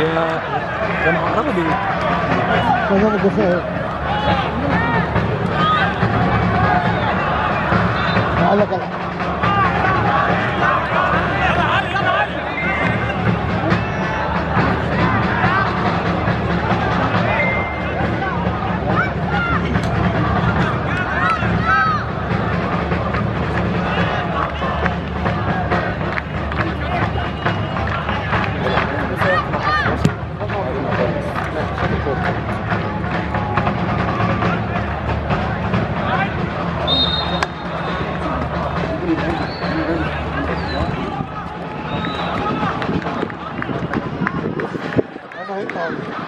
dia dia makan berapa dulu mau geser. Ada kan? Thank you.